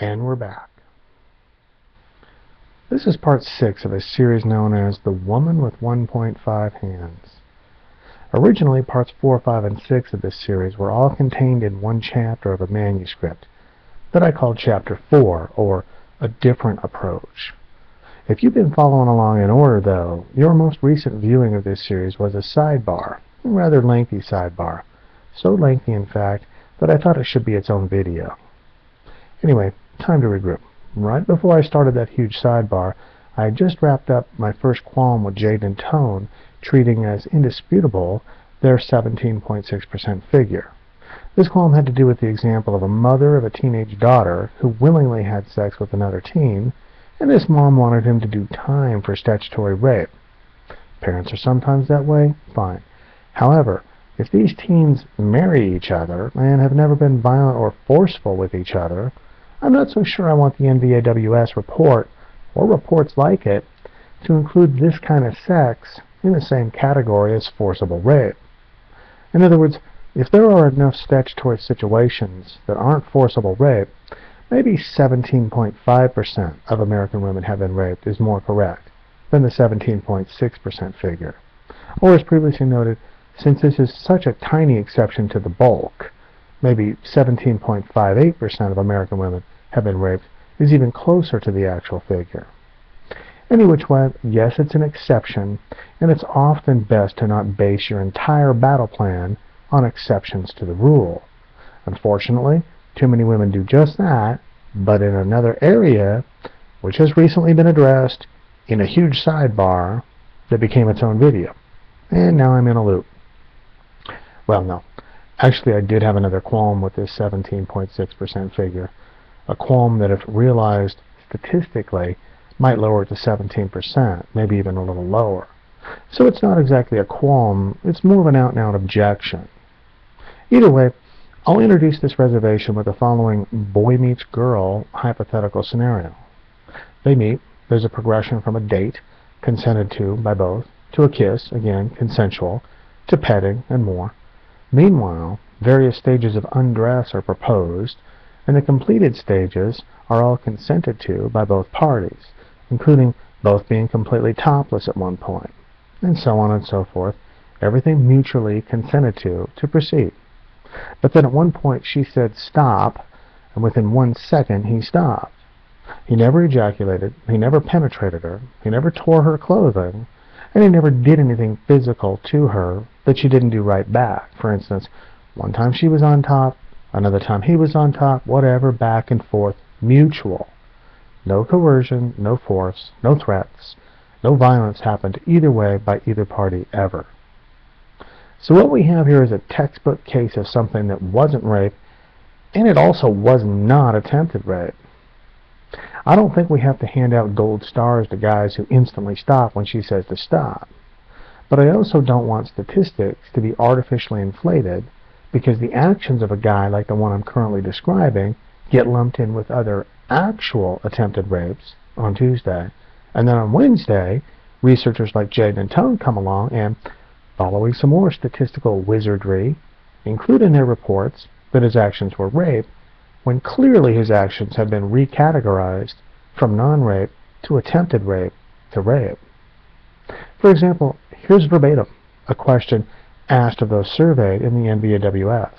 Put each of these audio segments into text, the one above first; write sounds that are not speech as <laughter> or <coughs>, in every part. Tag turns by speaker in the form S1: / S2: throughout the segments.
S1: And we're back. This is part 6 of a series known as The Woman with 1.5 Hands. Originally, parts 4, 5, and 6 of this series were all contained in one chapter of a manuscript that I called Chapter 4, or A Different Approach. If you've been following along in order, though, your most recent viewing of this series was a sidebar, a rather lengthy sidebar. So lengthy, in fact, that I thought it should be its own video. Anyway, time to regroup. Right before I started that huge sidebar, I had just wrapped up my first qualm with Jade and Tone, treating as indisputable their 17.6% figure. This qualm had to do with the example of a mother of a teenage daughter who willingly had sex with another teen, and this mom wanted him to do time for statutory rape. Parents are sometimes that way? Fine. However, if these teens marry each other and have never been violent or forceful with each other, I'm not so sure I want the NVAWS report, or reports like it, to include this kind of sex in the same category as forcible rape. In other words, if there are enough statutory situations that aren't forcible rape, maybe 17.5% of American women have been raped is more correct than the 17.6% figure. Or as previously noted, since this is such a tiny exception to the bulk, maybe 17.58% of American women have been raped, is even closer to the actual figure. Any which way, yes, it's an exception, and it's often best to not base your entire battle plan on exceptions to the rule. Unfortunately, too many women do just that, but in another area, which has recently been addressed in a huge sidebar that became its own video. And now I'm in a loop. Well, no. Actually, I did have another qualm with this 17.6% figure. A qualm that, if realized statistically, might lower it to 17%, maybe even a little lower. So it's not exactly a qualm, it's more of an out-and-out -out objection. Either way, I'll introduce this reservation with the following boy meets girl hypothetical scenario. They meet, there's a progression from a date, consented to by both, to a kiss, again, consensual, to petting, and more. Meanwhile, various stages of undress are proposed, and the completed stages are all consented to by both parties, including both being completely topless at one point, and so on and so forth, everything mutually consented to to proceed. But then at one point she said stop, and within one second he stopped. He never ejaculated, he never penetrated her, he never tore her clothing, and he never did anything physical to her that she didn't do right back. For instance, one time she was on top, another time he was on top, whatever, back and forth, mutual. No coercion, no force, no threats, no violence happened either way by either party ever. So what we have here is a textbook case of something that wasn't rape, and it also was not attempted rape. I don't think we have to hand out gold stars to guys who instantly stop when she says to stop. But I also don't want statistics to be artificially inflated because the actions of a guy like the one I'm currently describing get lumped in with other actual attempted rapes on Tuesday. And then on Wednesday, researchers like Jade and Tone come along and, following some more statistical wizardry, include in their reports that his actions were rape when clearly his actions have been recategorized from non-rape to attempted rape to rape. For example, here's verbatim a question asked of those surveyed in the NVAWS.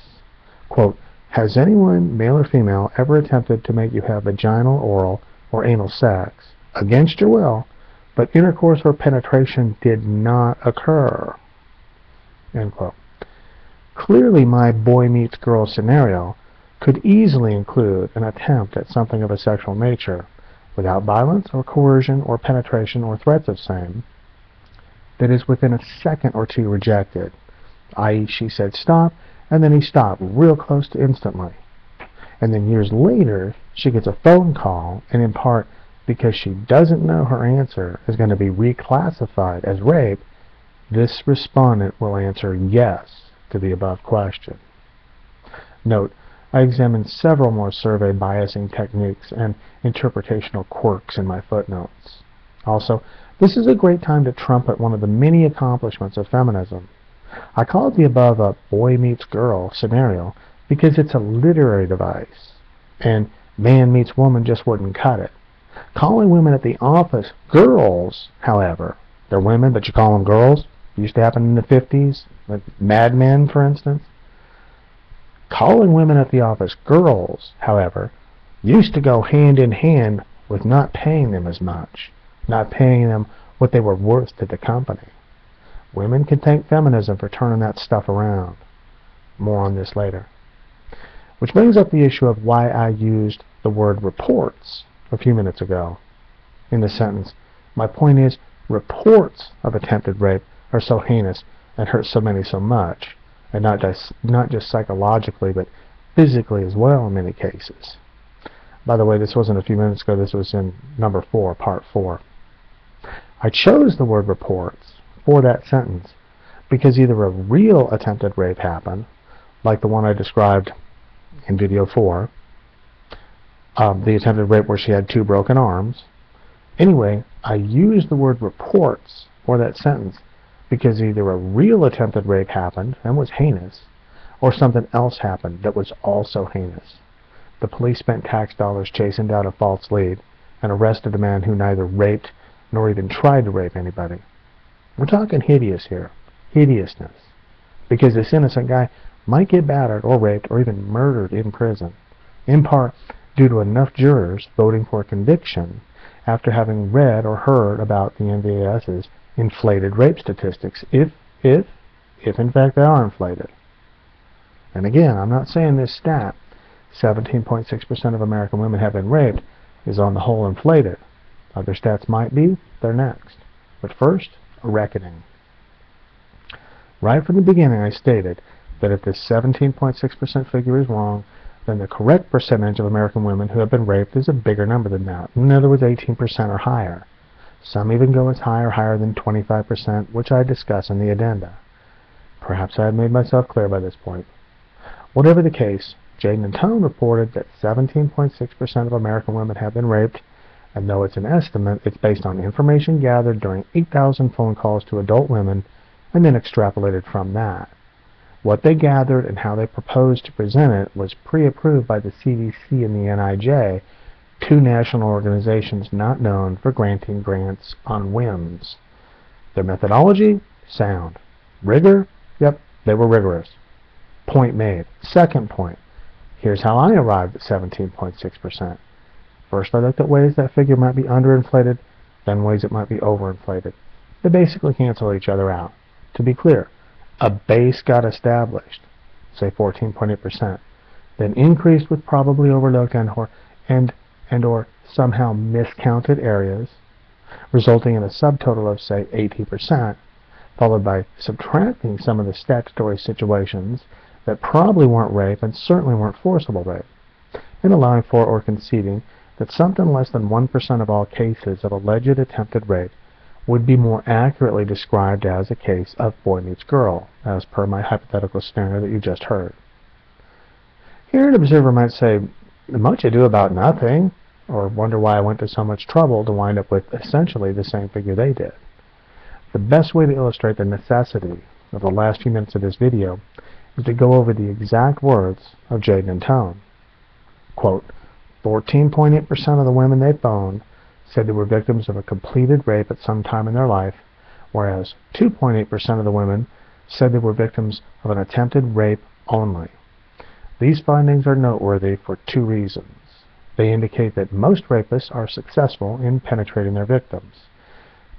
S1: Quote, has anyone, male or female, ever attempted to make you have vaginal, oral, or anal sex against your will, but intercourse or penetration did not occur? End quote. Clearly my boy meets girl scenario could easily include an attempt at something of a sexual nature, without violence or coercion or penetration or threats of same, that is within a second or two rejected, i.e. she said stop, and then he stopped real close to instantly. And then years later, she gets a phone call, and in part because she doesn't know her answer is going to be reclassified as rape, this respondent will answer yes to the above question. Note, I examined several more survey biasing techniques and interpretational quirks in my footnotes. Also, this is a great time to trumpet one of the many accomplishments of feminism. I call it the above a boy meets girl scenario because it's a literary device, and man meets woman just wouldn't cut it. Calling women at the office girls, however, they're women, but you call them girls. Used to happen in the 50s, with Mad Men, for instance. Calling women at the office girls, however, used to go hand in hand with not paying them as much, not paying them what they were worth to the company. Women can thank feminism for turning that stuff around. More on this later. Which brings up the issue of why I used the word reports a few minutes ago in the sentence. My point is, reports of attempted rape are so heinous and hurt so many so much, and not just, not just psychologically, but physically as well in many cases. By the way, this wasn't a few minutes ago, this was in number 4, part 4. I chose the word reports for that sentence because either a real attempted rape happened, like the one I described in video 4, um, the attempted rape where she had two broken arms. Anyway, I used the word reports for that sentence because either a real attempted rape happened and was heinous, or something else happened that was also heinous. The police spent tax dollars chasing down a false lead and arrested a man who neither raped nor even tried to rape anybody. We're talking hideous here. Hideousness. Because this innocent guy might get battered or raped or even murdered in prison, in part due to enough jurors voting for a conviction after having read or heard about the NVAS's inflated rape statistics, if, if, if in fact they are inflated. And again, I'm not saying this stat 17.6% of American women have been raped is on the whole inflated. Other stats might be, they're next. But first, a reckoning. Right from the beginning I stated that if this 17.6% figure is wrong, then the correct percentage of American women who have been raped is a bigger number than that. In other words, 18% or higher. Some even go as high or higher than 25%, which I discuss in the addenda. Perhaps I have made myself clear by this point. Whatever the case, Tjaden and Tone reported that 17.6% of American women have been raped, and though it's an estimate, it's based on information gathered during 8,000 phone calls to adult women and then extrapolated from that. What they gathered and how they proposed to present it was pre-approved by the CDC and the NIJ, two national organizations not known for granting grants on whims. Their methodology? Sound. Rigor? Yep, they were rigorous. Point made. Second point. Here's how I arrived at 17.6%. First I looked at ways that figure might be underinflated, then ways it might be overinflated. They basically cancel each other out. To be clear, a base got established, say 14.8%, then increased with probably overlooked and and, and or somehow miscounted areas, resulting in a subtotal of, say, 80%, followed by subtracting some of the statutory situations that probably weren't rape and certainly weren't forcible rape, and allowing for or conceding that something less than 1% of all cases of alleged attempted rape would be more accurately described as a case of boy meets girl, as per my hypothetical scenario that you just heard. Here an observer might say, much ado about nothing, or wonder why I went to so much trouble to wind up with essentially the same figure they did. The best way to illustrate the necessity of the last few minutes of this video is to go over the exact words of Tjaden and Tone. Quote, 14.8% of the women they phoned said they were victims of a completed rape at some time in their life, whereas 2.8% of the women said they were victims of an attempted rape only. These findings are noteworthy for two reasons. They indicate that most rapists are successful in penetrating their victims.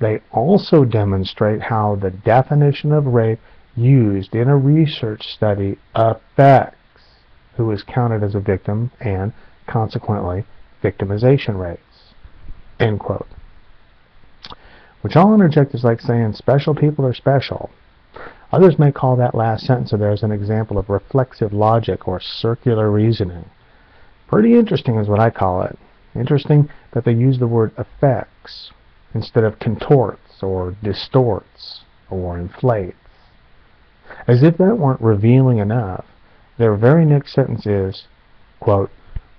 S1: They also demonstrate how the definition of rape used in a research study affects who is counted as a victim and, consequently, victimization rates. End quote. Which I'll interject is like saying special people are special. Others may call that last sentence of theirs an example of reflexive logic or circular reasoning. Pretty interesting is what I call it. Interesting that they use the word affects instead of contorts or distorts or inflates. As if that weren't revealing enough, their very next sentence is, quote,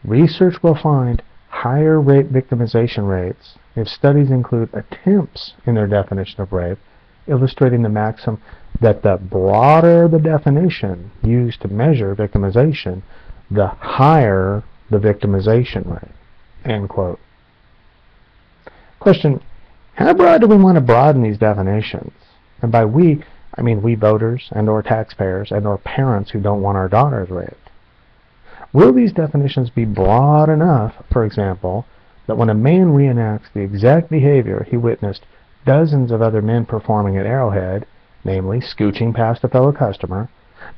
S1: Research will find higher rape victimization rates if studies include attempts in their definition of rape, illustrating the maxim that the broader the definition used to measure victimization, the higher the victimization rate. End quote. Question, how broad do we want to broaden these definitions? And by we, I mean we voters and or taxpayers and or parents who don't want our daughters raped. Will these definitions be broad enough, for example, that when a man reenacts the exact behavior he witnessed dozens of other men performing at Arrowhead, namely scooching past a fellow customer,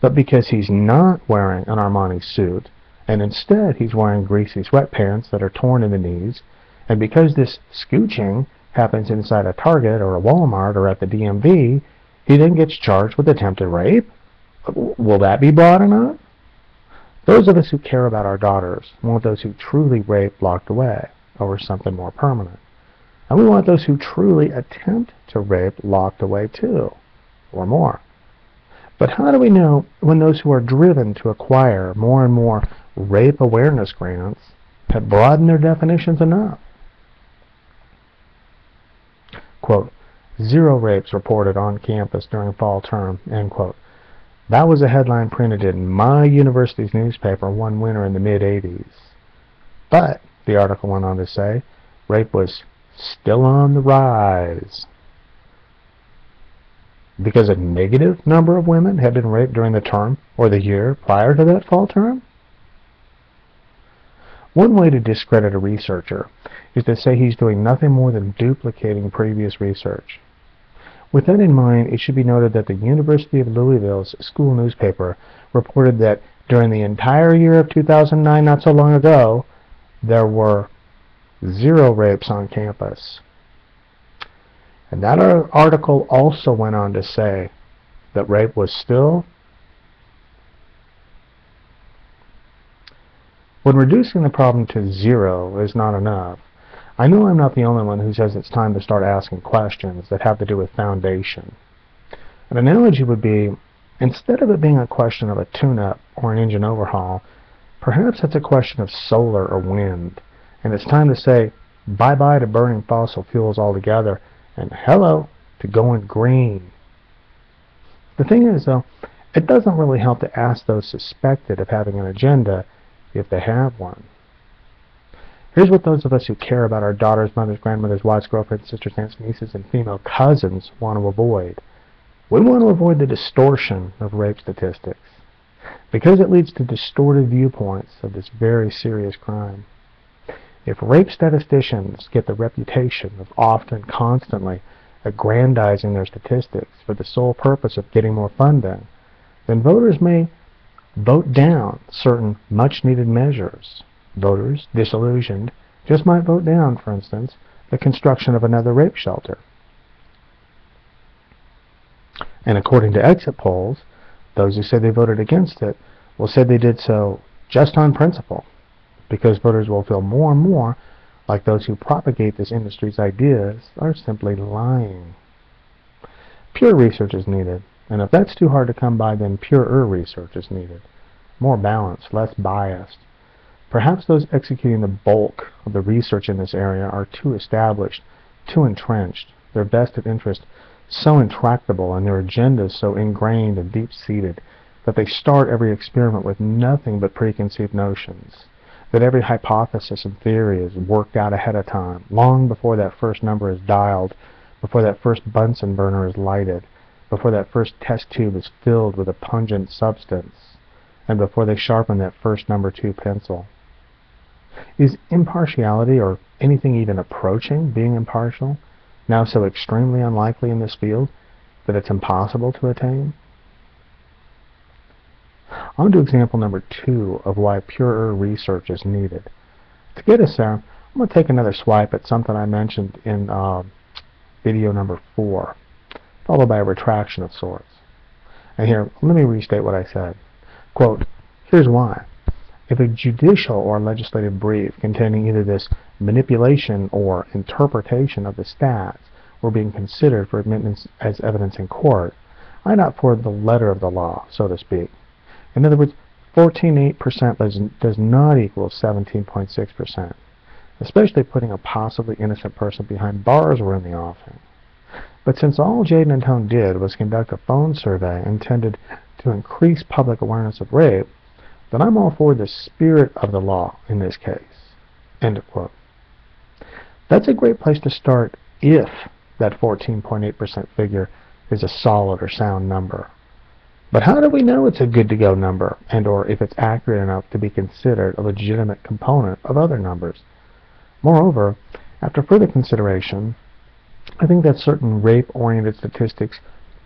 S1: but because he's not wearing an Armani suit, and instead he's wearing greasy sweatpants that are torn in the knees, and because this scooching happens inside a Target or a Walmart or at the DMV, he then gets charged with attempted rape? Will that be broad enough? Those of us who care about our daughters want those who truly rape locked away over something more permanent. And we want those who truly attempt to rape locked away too, or more. But how do we know when those who are driven to acquire more and more rape awareness grants have broadened their definitions enough? Quote, zero rapes reported on campus during fall term, end quote. That was a headline printed in my university's newspaper one winter in the mid-80s. But, the article went on to say, rape was still on the rise because a negative number of women had been raped during the term or the year prior to that fall term? One way to discredit a researcher is to say he's doing nothing more than duplicating previous research. With that in mind, it should be noted that the University of Louisville's school newspaper reported that during the entire year of 2009, not so long ago, there were zero rapes on campus. And that article also went on to say that rape was still When reducing the problem to zero is not enough, I know I'm not the only one who says it's time to start asking questions that have to do with foundation. An analogy would be, instead of it being a question of a tune-up or an engine overhaul, perhaps it's a question of solar or wind, and it's time to say bye-bye to burning fossil fuels altogether and hello to going green. The thing is, though, it doesn't really help to ask those suspected of having an agenda if they have one. Here's what those of us who care about our daughters, mothers, grandmothers, wives, girlfriends, sisters, aunts, nieces, and female cousins want to avoid. We want to avoid the distortion of rape statistics because it leads to distorted viewpoints of this very serious crime. If rape statisticians get the reputation of often, constantly aggrandizing their statistics for the sole purpose of getting more funding, then voters may vote down certain much-needed measures. Voters, disillusioned, just might vote down, for instance, the construction of another rape shelter. And according to exit polls, those who say they voted against it will say they did so just on principle because voters will feel more and more like those who propagate this industry's ideas are simply lying. Pure research is needed, and if that's too hard to come by, then purer er research is needed. More balanced, less biased. Perhaps those executing the bulk of the research in this area are too established, too entrenched, their vested interest so intractable, and their agendas so ingrained and deep-seated that they start every experiment with nothing but preconceived notions that every hypothesis and theory is worked out ahead of time, long before that first number is dialed, before that first Bunsen burner is lighted, before that first test tube is filled with a pungent substance, and before they sharpen that first number two pencil. Is impartiality, or anything even approaching being impartial, now so extremely unlikely in this field that it's impossible to attain? On to example number two of why purer research is needed. To get us there, I'm going to take another swipe at something I mentioned in uh, video number four, followed by a retraction of sorts. And here, let me restate what I said. Quote, here's why. If a judicial or legislative brief containing either this manipulation or interpretation of the stats were being considered for admittance as evidence in court, I'd opt for the letter of the law, so to speak. In other words, 14.8% does, does not equal 17.6%, especially putting a possibly innocent person behind bars were in the offing. But since all Tjaden and Tone did was conduct a phone survey intended to increase public awareness of rape, then I'm all for the spirit of the law in this case. End of quote. That's a great place to start if that 14.8% figure is a solid or sound number. But how do we know it's a good-to-go number and or if it's accurate enough to be considered a legitimate component of other numbers? Moreover, after further consideration, I think that certain rape-oriented statistics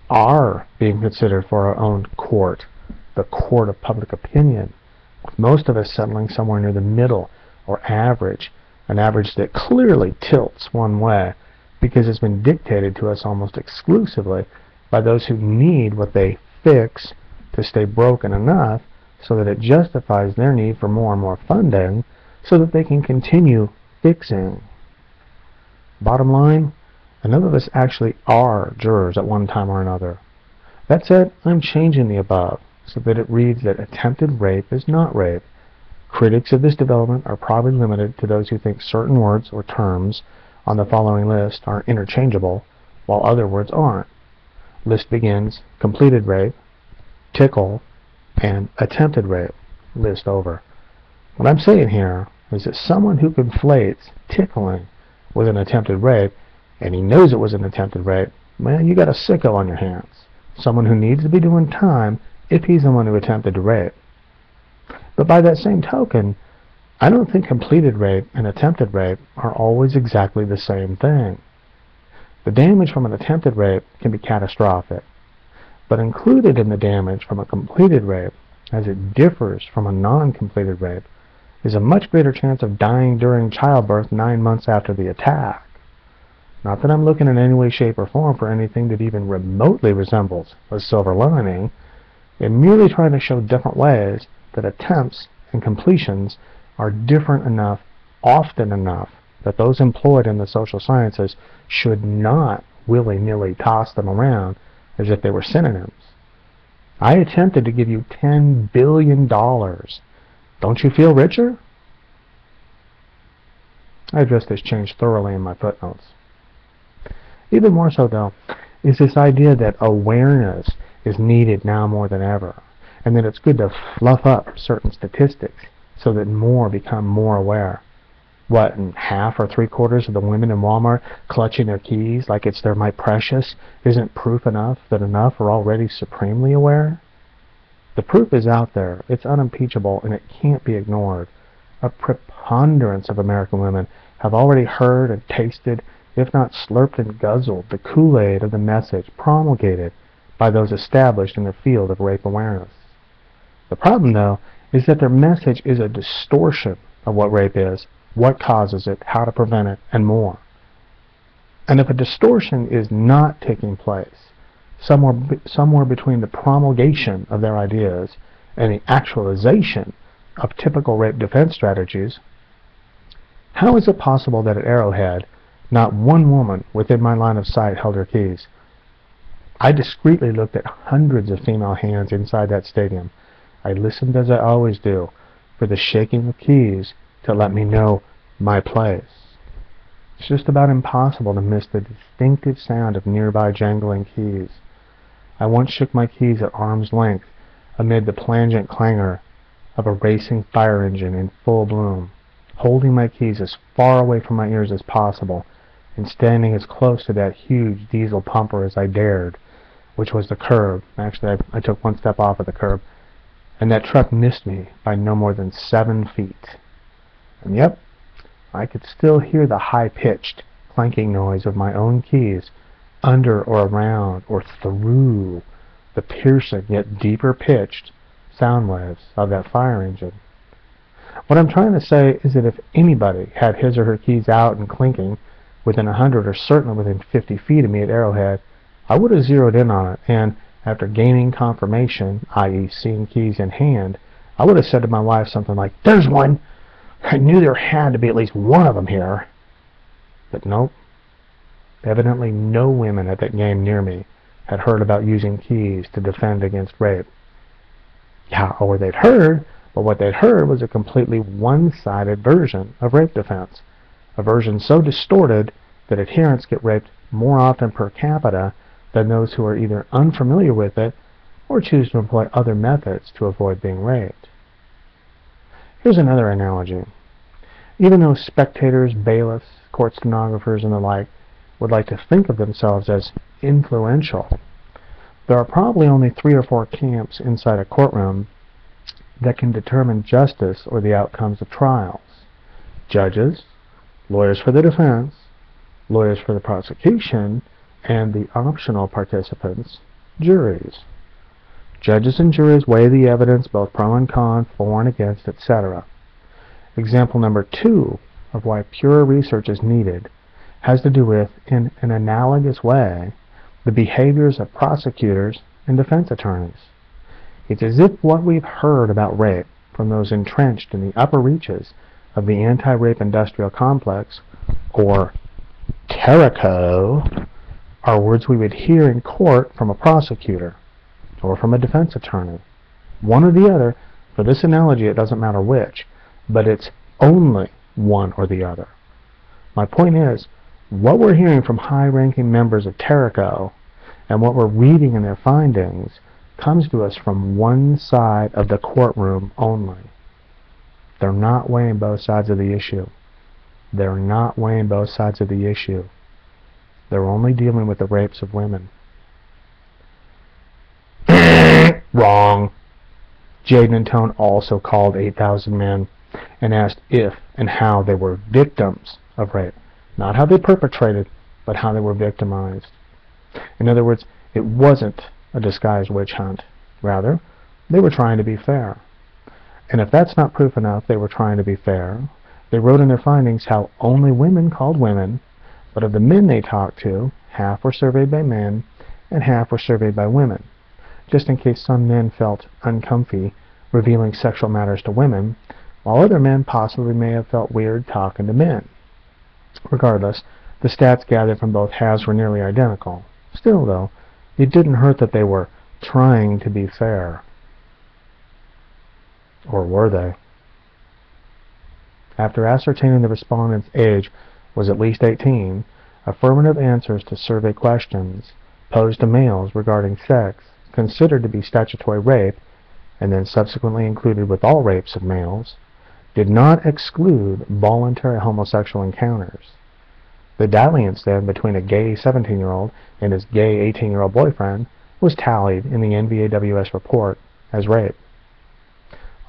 S1: are being considered for our own court, the court of public opinion, most of us settling somewhere near the middle or average, an average that clearly tilts one way because it's been dictated to us almost exclusively by those who need what they fix to stay broken enough so that it justifies their need for more and more funding so that they can continue fixing. Bottom line, none of us actually are jurors at one time or another. That said, I'm changing the above so that it reads that attempted rape is not rape. Critics of this development are probably limited to those who think certain words or terms on the following list are interchangeable, while other words aren't. List begins completed rape, tickle, and attempted rape. List over. What I'm saying here is that someone who conflates tickling with an attempted rape, and he knows it was an attempted rape, man, you got a sicko on your hands. Someone who needs to be doing time if he's the one who attempted to rape. But by that same token, I don't think completed rape and attempted rape are always exactly the same thing. The damage from an attempted rape can be catastrophic, but included in the damage from a completed rape, as it differs from a non-completed rape, is a much greater chance of dying during childbirth nine months after the attack. Not that I'm looking in any way, shape, or form for anything that even remotely resembles a silver lining. I'm merely trying to show different ways that attempts and completions are different enough, often enough, that those employed in the social sciences should not willy-nilly toss them around as if they were synonyms. I attempted to give you $10 billion. Don't you feel richer? I addressed this change thoroughly in my footnotes. Even more so, though, is this idea that awareness is needed now more than ever, and that it's good to fluff up certain statistics so that more become more aware what, half or three quarters of the women in Walmart clutching their keys like it's their my precious isn't proof enough that enough are already supremely aware? The proof is out there, it's unimpeachable, and it can't be ignored. A preponderance of American women have already heard and tasted, if not slurped and guzzled, the Kool-Aid of the message promulgated by those established in the field of rape awareness. The problem, though, is that their message is a distortion of what rape is what causes it, how to prevent it, and more. And if a distortion is not taking place, somewhere, somewhere between the promulgation of their ideas and the actualization of typical rape defense strategies, how is it possible that at Arrowhead, not one woman within my line of sight held her keys? I discreetly looked at hundreds of female hands inside that stadium. I listened as I always do for the shaking of keys to let me know my place. It's just about impossible to miss the distinctive sound of nearby jangling keys. I once shook my keys at arm's length amid the plangent clangor of a racing fire engine in full bloom, holding my keys as far away from my ears as possible and standing as close to that huge diesel pumper as I dared, which was the curb. Actually, I, I took one step off of the curb, and that truck missed me by no more than seven feet. And yep, I could still hear the high-pitched clanking noise of my own keys under or around or through the piercing yet deeper pitched sound waves of that fire engine. What I'm trying to say is that if anybody had his or her keys out and clinking within a hundred or certainly within 50 feet of me at Arrowhead, I would have zeroed in on it and, after gaining confirmation, i.e. seeing keys in hand, I would have said to my wife something like, There's one! I knew there had to be at least one of them here. But nope. Evidently no women at that game near me had heard about using keys to defend against rape. Yeah, or they'd heard, but what they'd heard was a completely one-sided version of rape defense. A version so distorted that adherents get raped more often per capita than those who are either unfamiliar with it or choose to employ other methods to avoid being raped. Here's another analogy. Even though spectators, bailiffs, court stenographers, and the like would like to think of themselves as influential, there are probably only three or four camps inside a courtroom that can determine justice or the outcomes of trials. Judges, lawyers for the defense, lawyers for the prosecution, and the optional participants, juries. Judges and juries weigh the evidence both pro and con, for and against, etc. Example number two of why pure research is needed has to do with, in an analogous way, the behaviors of prosecutors and defense attorneys. It's as if what we've heard about rape from those entrenched in the upper reaches of the anti-rape industrial complex, or TARICO, are words we would hear in court from a prosecutor or from a defense attorney. One or the other, for this analogy it doesn't matter which, but it's only one or the other. My point is, what we're hearing from high-ranking members of TARICO and what we're reading in their findings comes to us from one side of the courtroom only. They're not weighing both sides of the issue. They're not weighing both sides of the issue. They're only dealing with the rapes of women. <coughs> Wrong. Tjaden and Tone also called 8,000 men and asked if and how they were victims of rape. Not how they perpetrated, but how they were victimized. In other words, it wasn't a disguised witch hunt. Rather, they were trying to be fair. And if that's not proof enough they were trying to be fair, they wrote in their findings how only women called women, but of the men they talked to, half were surveyed by men and half were surveyed by women just in case some men felt uncomfy revealing sexual matters to women, while other men possibly may have felt weird talking to men. Regardless, the stats gathered from both halves were nearly identical. Still, though, it didn't hurt that they were trying to be fair. Or were they? After ascertaining the respondent's age was at least 18, affirmative answers to survey questions posed to males regarding sex considered to be statutory rape, and then subsequently included with all rapes of males, did not exclude voluntary homosexual encounters. The dalliance then between a gay 17-year-old and his gay 18-year-old boyfriend was tallied in the NVAWS report as rape.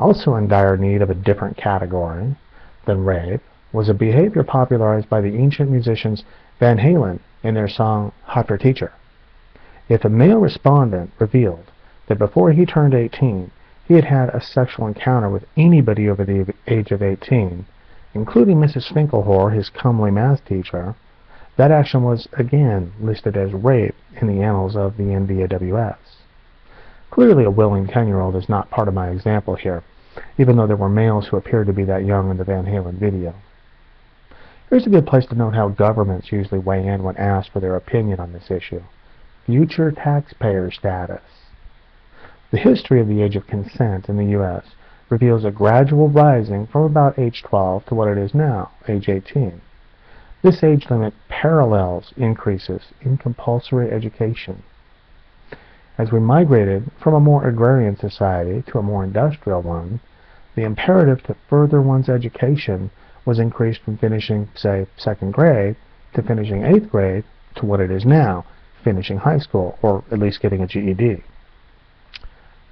S1: Also in dire need of a different category than rape was a behavior popularized by the ancient musicians Van Halen in their song Hot for Teacher. If a male respondent revealed that before he turned 18 he had had a sexual encounter with anybody over the age of 18, including Mrs. Finkelhor, his comely math teacher, that action was again listed as rape in the annals of the NVAWS. Clearly a willing 10-year-old is not part of my example here, even though there were males who appeared to be that young in the Van Halen video. Here's a good place to note how governments usually weigh in when asked for their opinion on this issue future taxpayer status. The history of the age of consent in the U.S. reveals a gradual rising from about age 12 to what it is now, age 18. This age limit parallels increases in compulsory education. As we migrated from a more agrarian society to a more industrial one, the imperative to further one's education was increased from finishing, say, second grade to finishing eighth grade to what it is now, finishing high school, or at least getting a GED.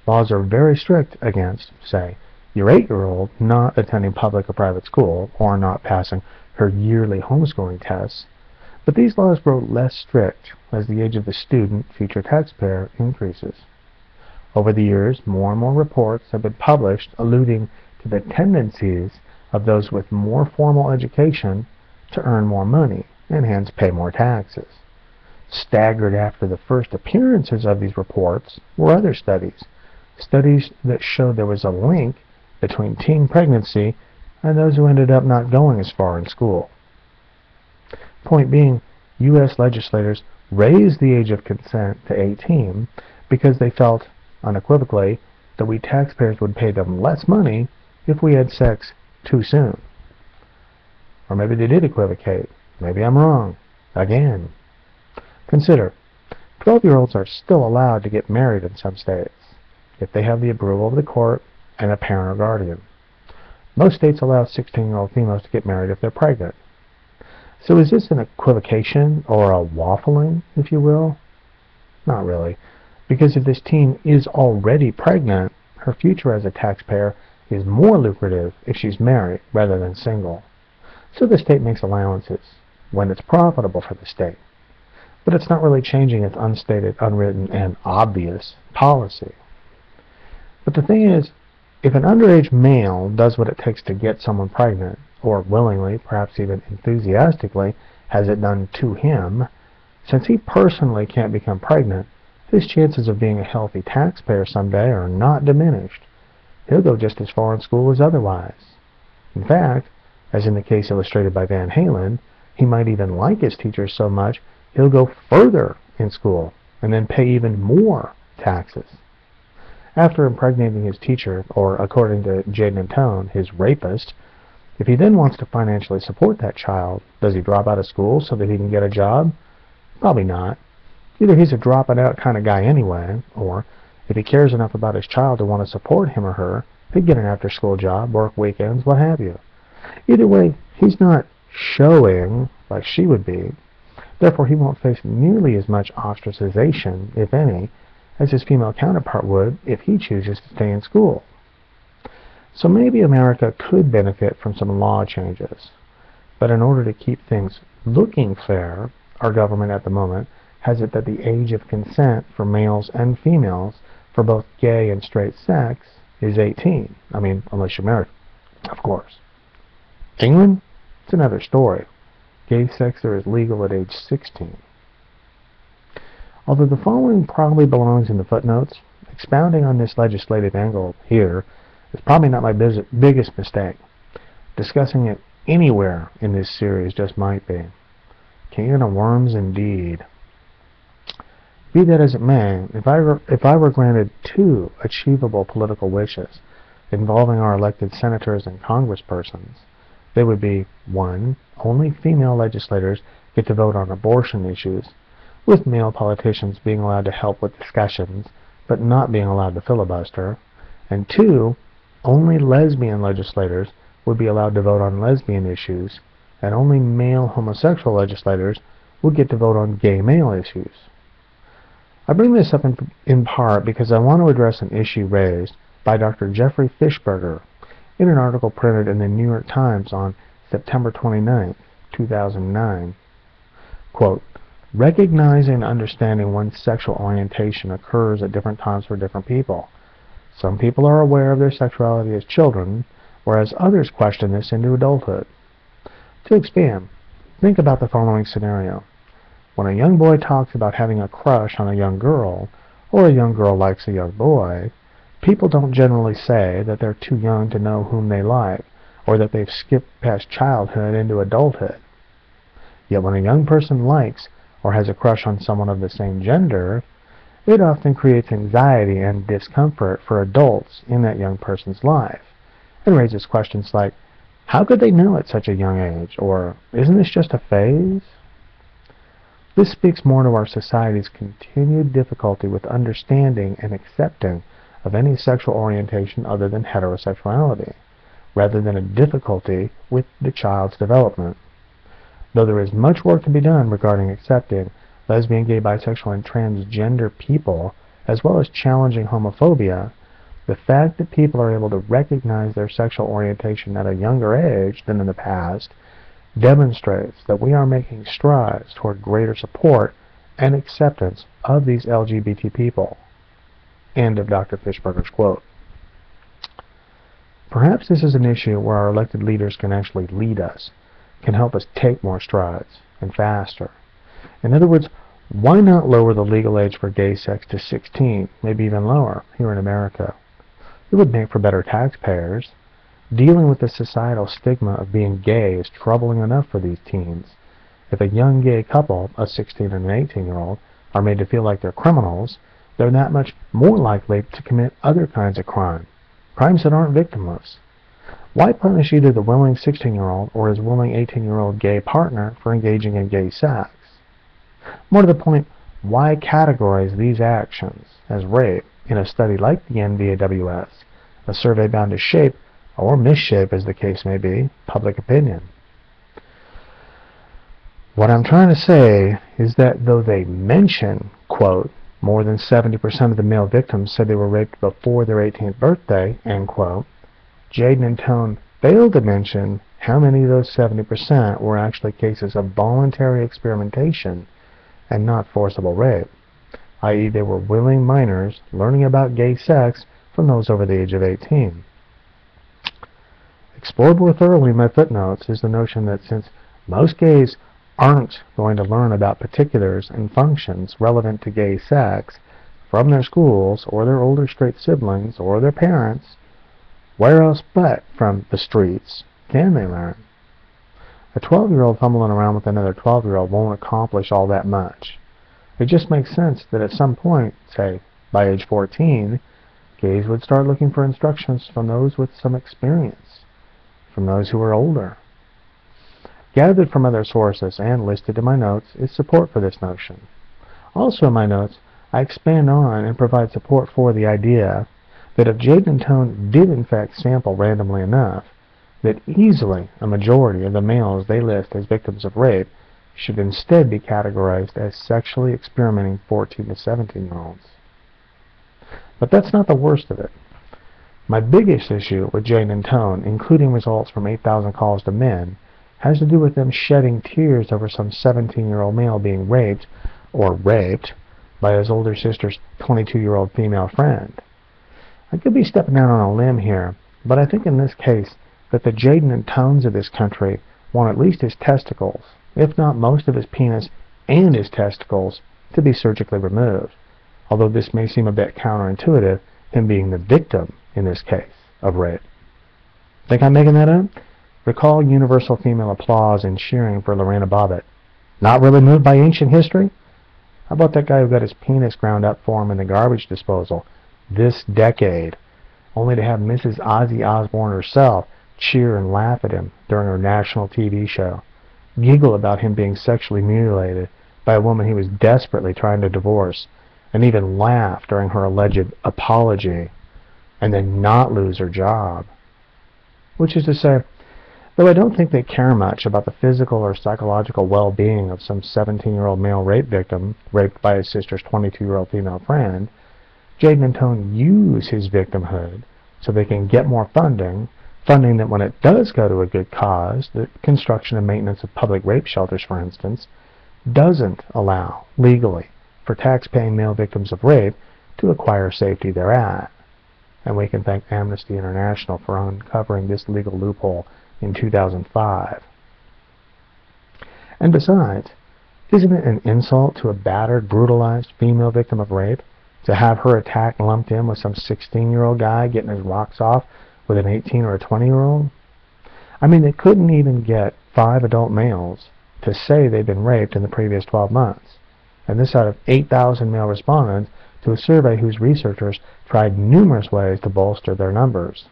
S1: Laws are very strict against, say, your eight-year-old not attending public or private school or not passing her yearly homeschooling tests, but these laws grow less strict as the age of the student, future taxpayer, increases. Over the years, more and more reports have been published alluding to the tendencies of those with more formal education to earn more money and hence pay more taxes. Staggered after the first appearances of these reports were other studies, studies that showed there was a link between teen pregnancy and those who ended up not going as far in school. Point being, U.S. legislators raised the age of consent to 18 because they felt, unequivocally, that we taxpayers would pay them less money if we had sex too soon. Or maybe they did equivocate. Maybe I'm wrong. Again. Consider, 12-year-olds are still allowed to get married in some states if they have the approval of the court and a parent or guardian. Most states allow 16-year-old females to get married if they're pregnant. So is this an equivocation or a waffling, if you will? Not really. Because if this teen is already pregnant, her future as a taxpayer is more lucrative if she's married rather than single. So the state makes allowances when it's profitable for the state. But it's not really changing its unstated, unwritten, and obvious policy. But the thing is, if an underage male does what it takes to get someone pregnant, or willingly, perhaps even enthusiastically, has it done to him, since he personally can't become pregnant, his chances of being a healthy taxpayer someday are not diminished. He'll go just as far in school as otherwise. In fact, as in the case illustrated by Van Halen, he might even like his teachers so much he'll go further in school and then pay even more taxes. After impregnating his teacher, or according to Tjaden Tone, his rapist, if he then wants to financially support that child, does he drop out of school so that he can get a job? Probably not. Either he's a dropping out kind of guy anyway, or if he cares enough about his child to want to support him or her, he'd get an after-school job, work weekends, what have you. Either way, he's not showing like she would be. Therefore, he won't face nearly as much ostracization, if any, as his female counterpart would if he chooses to stay in school. So maybe America could benefit from some law changes. But in order to keep things looking fair, our government at the moment has it that the age of consent for males and females for both gay and straight sex is 18. I mean, unless you're married, of course. England? It's another story. Gay sex there is legal at age 16. Although the following probably belongs in the footnotes, expounding on this legislative angle here is probably not my biggest mistake. Discussing it anywhere in this series just might be. Can of worms indeed. Be that as it may, if I, were, if I were granted two achievable political wishes involving our elected senators and congresspersons, they would be 1. Only female legislators get to vote on abortion issues, with male politicians being allowed to help with discussions, but not being allowed to filibuster, and 2 only lesbian legislators would be allowed to vote on lesbian issues, and only male homosexual legislators would get to vote on gay male issues. I bring this up in, in part because I want to address an issue raised by Dr. Jeffrey Fishberger in an article printed in the New York Times on September 29, 2009. Quote, Recognizing and understanding one's sexual orientation occurs at different times for different people. Some people are aware of their sexuality as children, whereas others question this into adulthood. To expand, think about the following scenario. When a young boy talks about having a crush on a young girl, or a young girl likes a young boy, people don't generally say that they're too young to know whom they like, or that they've skipped past childhood into adulthood. Yet when a young person likes or has a crush on someone of the same gender, it often creates anxiety and discomfort for adults in that young person's life and raises questions like, how could they know at such a young age? Or, isn't this just a phase? This speaks more to our society's continued difficulty with understanding and accepting of any sexual orientation other than heterosexuality, rather than a difficulty with the child's development. Though there is much work to be done regarding accepting lesbian, gay, bisexual, and transgender people, as well as challenging homophobia, the fact that people are able to recognize their sexual orientation at a younger age than in the past demonstrates that we are making strides toward greater support and acceptance of these LGBT people. End of Dr. Fishberger's quote. Perhaps this is an issue where our elected leaders can actually lead us, can help us take more strides, and faster. In other words, why not lower the legal age for gay sex to 16, maybe even lower, here in America? It would make for better taxpayers. Dealing with the societal stigma of being gay is troubling enough for these teens. If a young gay couple, a 16 and an 18-year-old, are made to feel like they're criminals, they're that much more likely to commit other kinds of crime, crimes that aren't victimless. Why punish either the willing 16-year-old or his willing 18-year-old gay partner for engaging in gay sex? More to the point, why categorize these actions as rape in a study like the NVAWS, a survey bound to shape or misshape as the case may be, public opinion. What I'm trying to say is that though they mention, quote, more than 70% of the male victims said they were raped before their 18th birthday, end quote, Tjaden and Tone failed to mention how many of those 70% were actually cases of voluntary experimentation and not forcible rape, i.e. they were willing minors learning about gay sex from those over the age of 18. Explored more thoroughly in my footnotes is the notion that since most gays aren't going to learn about particulars and functions relevant to gay sex from their schools or their older straight siblings or their parents, where else but from the streets can they learn? A 12-year-old fumbling around with another 12-year-old won't accomplish all that much. It just makes sense that at some point, say by age 14, gays would start looking for instructions from those with some experience, from those who are older. Gathered from other sources and listed in my notes is support for this notion. Also in my notes, I expand on and provide support for the idea that if Tjaden and Tone did in fact sample randomly enough, that easily a majority of the males they list as victims of rape should instead be categorized as sexually experimenting 14 to 17 year olds. But that's not the worst of it. My biggest issue with Tjaden and Tone, including results from 8,000 calls to men, has to do with them shedding tears over some 17-year-old male being raped, or raped, by his older sister's 22-year-old female friend. I could be stepping out on a limb here, but I think in this case that the Tjaden and Tones of this country want at least his testicles, if not most of his penis and his testicles, to be surgically removed, although this may seem a bit counterintuitive, him being the victim, in this case, of rape. Think I'm making that up? Recall universal female applause and cheering for Lorena Bobbitt. Not really moved by ancient history? How about that guy who got his penis ground up for him in the garbage disposal this decade, only to have Mrs. Ozzy Osbourne herself cheer and laugh at him during her national TV show, giggle about him being sexually mutilated by a woman he was desperately trying to divorce, and even laugh during her alleged apology, and then not lose her job. Which is to say, Though I don't think they care much about the physical or psychological well-being of some 17-year-old male rape victim raped by his sister's 22-year-old female friend, Tjaden and Tone use his victimhood so they can get more funding, funding that when it does go to a good cause, the construction and maintenance of public rape shelters, for instance, doesn't allow, legally, for tax-paying male victims of rape to acquire safety thereat. And we can thank Amnesty International for uncovering this legal loophole in 2005. And besides, isn't it an insult to a battered, brutalized female victim of rape to have her attack lumped in with some 16-year-old guy getting his rocks off with an 18 or a 20-year-old? I mean, they couldn't even get five adult males to say they'd been raped in the previous 12 months. And this out of 8,000 male respondents to a survey whose researchers tried numerous ways to bolster their numbers.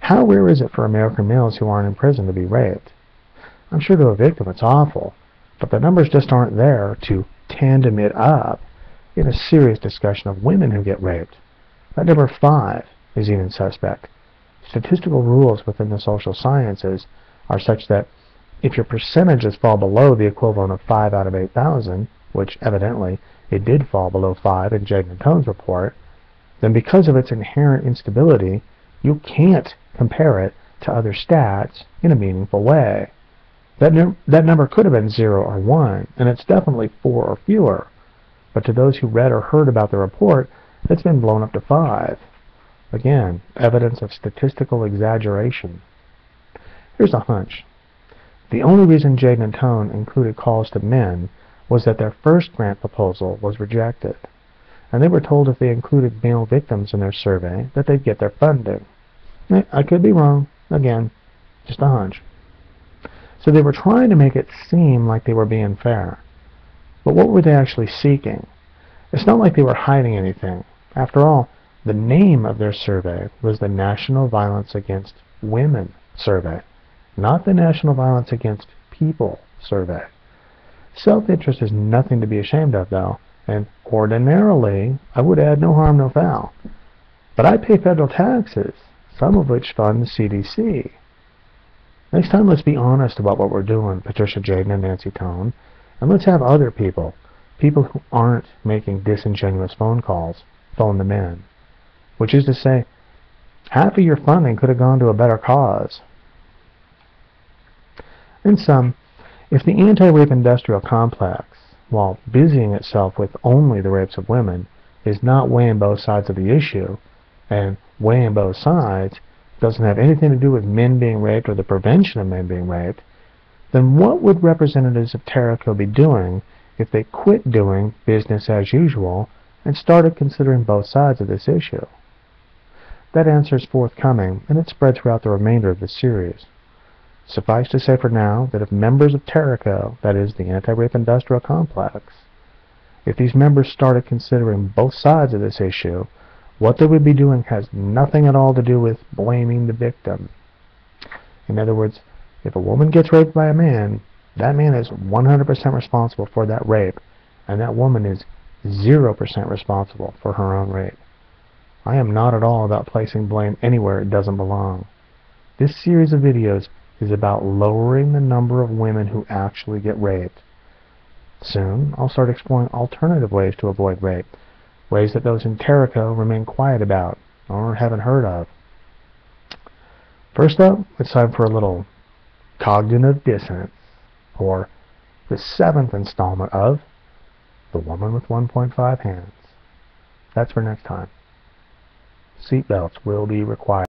S1: How rare is it for American males who aren't in prison to be raped? I'm sure to a victim it's awful, but the numbers just aren't there to tandem it up in a serious discussion of women who get raped. That number five is even suspect. Statistical rules within the social sciences are such that if your percentages fall below the equivalent of 5 out of 8,000, which evidently it did fall below 5 in and Tone's report, then because of its inherent instability, you can't compare it to other stats in a meaningful way. That, that number could have been 0 or 1, and it's definitely 4 or fewer. But to those who read or heard about the report, it's been blown up to 5. Again, evidence of statistical exaggeration. Here's a hunch. The only reason Tjaden and Tone included calls to men was that their first grant proposal was rejected and they were told if they included male victims in their survey that they'd get their funding. Eh, I could be wrong. Again, just a hunch. So they were trying to make it seem like they were being fair. But what were they actually seeking? It's not like they were hiding anything. After all, the name of their survey was the National Violence Against Women Survey, not the National Violence Against People Survey. Self-interest is nothing to be ashamed of, though, and ordinarily, I would add no harm, no foul. But I pay federal taxes, some of which fund the CDC. Next time, let's be honest about what we're doing, Patricia Tjaden and Nancy Tone, and let's have other people, people who aren't making disingenuous phone calls, phone them in. Which is to say, half of your funding could have gone to a better cause. In sum, if the anti-rape industrial complex, while busying itself with only the rapes of women, is not weighing both sides of the issue, and weighing both sides doesn't have anything to do with men being raped or the prevention of men being raped, then what would representatives of TARICO be doing if they quit doing business as usual and started considering both sides of this issue? That answer is forthcoming, and it's spread throughout the remainder of the series. Suffice to say for now that if members of TARICO, that is, the anti-rape industrial complex, if these members started considering both sides of this issue, what they would be doing has nothing at all to do with blaming the victim. In other words, if a woman gets raped by a man, that man is 100% responsible for that rape, and that woman is 0% responsible for her own rape. I am not at all about placing blame anywhere it doesn't belong. This series of videos is about lowering the number of women who actually get raped. Soon, I'll start exploring alternative ways to avoid rape, ways that those in TARICO remain quiet about or haven't heard of. First up, it's time for a little cognitive dissonance, or the seventh installment of The Woman with 1.5 Hands. That's for next time. Seatbelts will be required.